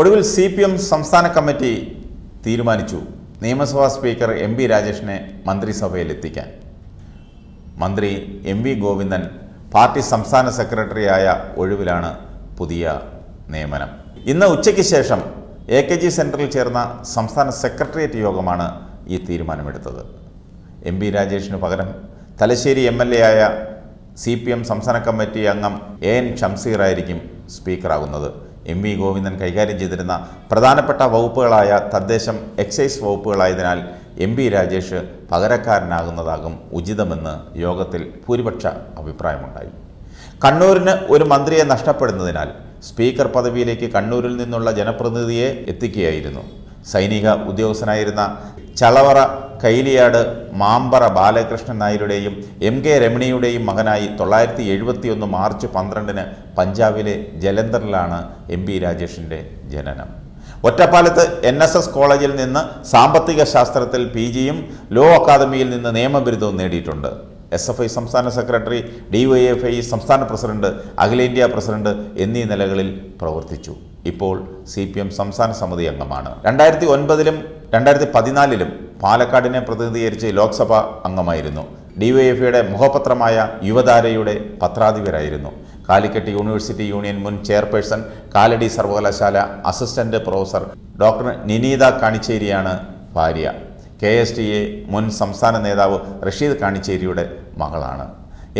ഒടുവിൽ C P M സംസ്ഥാന committee തീരുമാനിച്ചു. നിയമസഭാ സ്പീക്കർ എം പി രാജേഷിനെ മന്ത്രിസഭയിലെത്തിക്കാൻ. മന്ത്രി എം വി ഗോവിന്ദൻ പാർട്ടി സംസ്ഥാന സെക്രട്ടറിയായ ഒഴിവിലാണ് പുതിയ നിയമനം. ഇന്ന് ഉച്ചയ്ക്ക് ശേഷം എ കെ ജി സെന്ററിൽ ചേർന്ന സംസ്ഥാന സെക്രട്ടേറിയറ്റ് യോഗമാണ് ഈ തീരുമാനമെടുത്തത്. എം പി രാജേഷിന് പകരം തലശ്ശേരി എം എൽ എ ആയ സി പി എം സംസ്ഥാന കമ്മിറ്റി അംഗം എ എൻ ഷംസീറായിരിക്കും സ്പീക്കറാകുന്നത്. എം വി ഗോവിന്ദൻ കൈകാര്യം ചെയ്തിരുന്ന പ്രധാനപ്പെട്ട വകുപ്പുകളായ തദ്ദേശം എക്സൈസ് വകുപ്പുകളായതിനാൽ എം പി രാജേഷ് പകരക്കാരനാകുന്നതാകും ഉചിതമെന്ന് യോഗത്തിൽ ഭൂരിപക്ഷ അഭിപ്രായമുണ്ടായി. കണ്ണൂരിന് ഒരു മന്ത്രിയെ നഷ്ടപ്പെടുന്നതിനാൽ സ്പീക്കർ പദവിയിലേക്ക് കണ്ണൂരിൽ നിന്നുള്ള ജനപ്രതിനിധിയെ എത്തിക്കുകയായിരുന്നു. സൈനിക ഉദ്യോഗസ്ഥനായിരുന്ന ചളവറ കൈലിയാട് മാമ്പറ ബാലകൃഷ്ണൻ നായരുടെയും എം കെ രമണിയുടെയും മകനായി തൊള്ളായിരത്തി എഴുപത്തിയൊന്ന് മാർച്ച് പന്ത്രണ്ടിന് പഞ്ചാബിലെ ജലന്ധറിലാണ് എം പി രാജേഷിന്റെ ജനനം. ഒറ്റപ്പാലത്ത് എൻ എസ് എസ് കോളേജിൽ നിന്ന് സാമ്പത്തിക ശാസ്ത്രത്തിൽ പി ജിയും ലോ അക്കാദമിയിൽ നിന്ന് നിയമബിരുദവും നേടിയിട്ടുണ്ട്. എസ് എഫ് ഐ സംസ്ഥാന secretary D Y F I സംസ്ഥാന പ്രസിഡന്റ് അഖിലേന്ത്യാ പ്രസിഡന്റ് എന്നീ നിലകളിൽ പ്രവർത്തിച്ചു. ഇപ്പോൾ സി പി എം സംസ്ഥാന സമിതി അംഗമാണ്. രണ്ടായിരത്തി ഒൻപതിലും രണ്ടായിരത്തി പതിനാലിലും പാലക്കാടിനെ പ്രതിനിധീകരിച്ച് ലോക്സഭ അംഗമായിരുന്നു. ഡിവൈഎഫ്ഐയുടെ മുഖപത്രമായ യുവതാരയുടെ പത്രാധിപരായിരുന്നു. കാലിക്കറ്റ് യൂണിവേഴ്സിറ്റി യൂണിയൻ മുൻ ചെയർപേഴ്സൺ കാലടി സർവകലാശാല അസിസ്റ്റന്റ് പ്രൊഫസർ ഡോക്ടർ നിനീത കാണിച്ചേരിയാണ് ഭാര്യ. കെ എസ് ടി എ മുൻ സംസ്ഥാന നേതാവ് റഷീദ് കാണിച്ചേരിയുടെ മകളാണ്.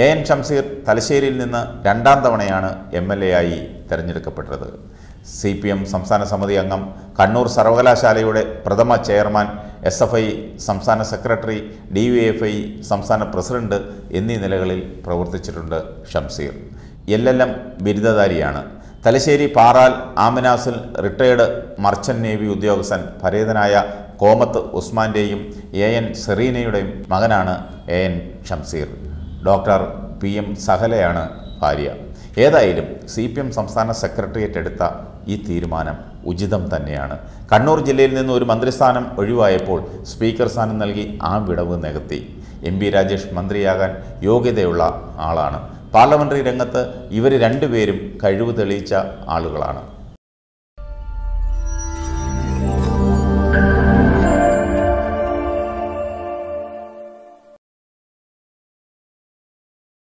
എ എൻ ഷംസീർ തലശ്ശേരിയിൽ നിന്ന് രണ്ടാം തവണയാണ് എം എൽ എ ആയി തിരഞ്ഞെടുക്കപ്പെട്ടത്. സി പി എം സംസ്ഥാന സമിതി അംഗം കണ്ണൂർ സർവകലാശാലയുടെ പ്രഥമ ചെയർമാൻ എസ് എഫ് ഐ സംസ്ഥാന secretary D V F I സംസ്ഥാന പ്രസിഡന്റ് എന്നീ നിലകളിൽ പ്രവർത്തിച്ചിട്ടുണ്ട് ഷംസീർ. എൽ എൽ എം ബിരുദധാരിയാണ്. തലശ്ശേരി പാറാൽ ആമിനാസിൽ റിട്ടയേർഡ് മർച്ചന്റ് നേവി ഉദ്യോഗസ്ഥൻ പരേതനായ കോമത്ത് ഉസ്മാന്റെയും എ എൻ സെറീനയുടെയും മകനാണ് A N Shamseer. Doctor P M സഹലയാണ് ഭാര്യ. ഏതായാലും സി പി എം സംസ്ഥാന സെക്രട്ടേറിയറ്റ് എടുത്ത ഈ തീരുമാനം ഉചിതം തന്നെയാണ്. കണ്ണൂർ ജില്ലയിൽ നിന്ന് ഒരു മന്ത്രിസ്ഥാനം ഒഴിവായപ്പോൾ സ്പീക്കർ സ്ഥാനം നൽകി ആ വിടവ് നികത്തി. എം പി രാജേഷ് മന്ത്രിയാകാൻ യോഗ്യതയുള്ള ആളാണ്. പാർലമെന്ററി രംഗത്ത് ഇവർ രണ്ടുപേരും കഴിവ് തെളിയിച്ച ആളുകളാണ്.